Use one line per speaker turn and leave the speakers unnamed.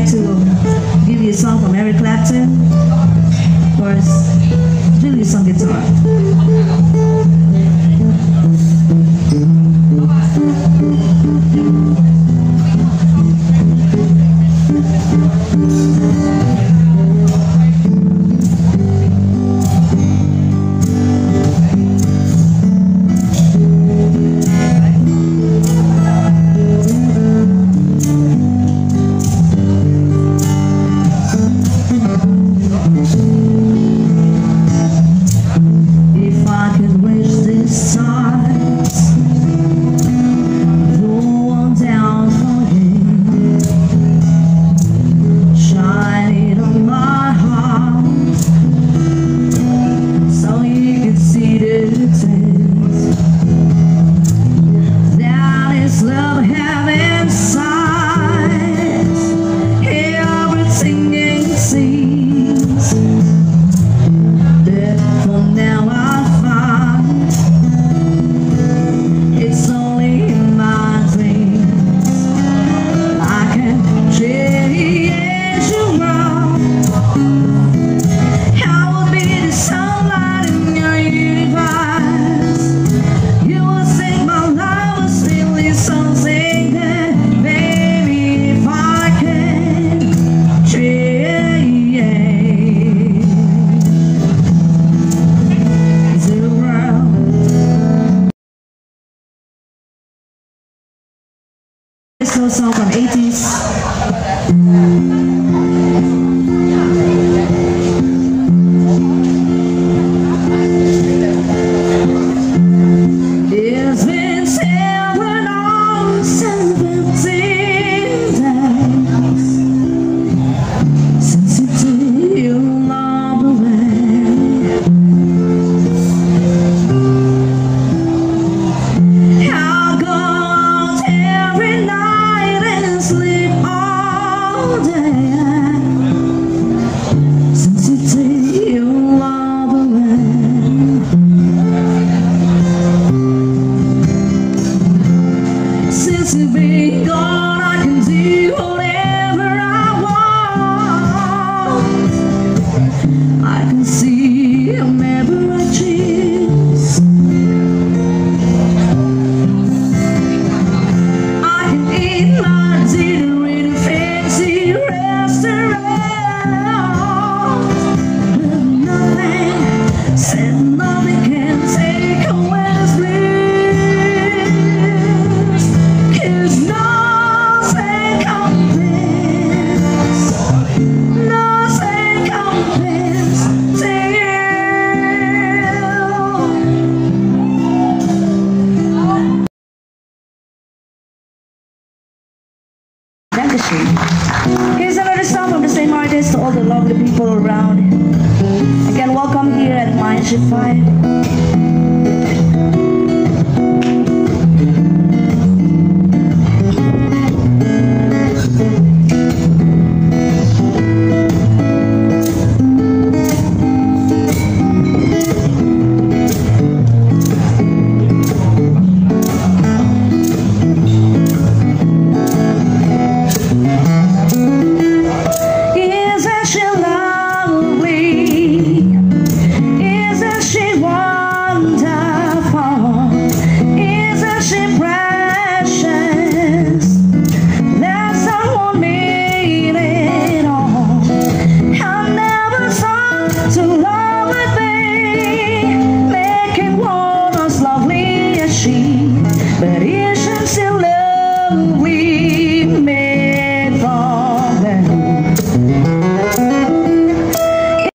like to give you a song from Eric Clapton. Of course, Really, some guitar. song from 80s. Dankeschön. Here's another song from the same artist to all the lovely people around. Again, welcome here at Mindship 5.